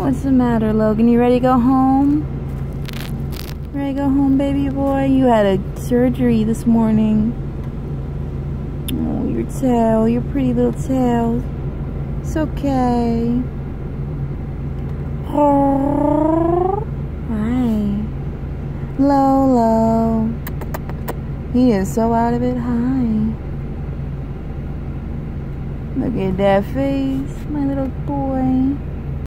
What's the matter, Logan? You ready to go home? Ready to go home, baby boy? You had a surgery this morning. Oh, your tail, your pretty little tail. It's okay. Oh, hi. Lolo. He is so out of it Hi. Look at that face, my little boy.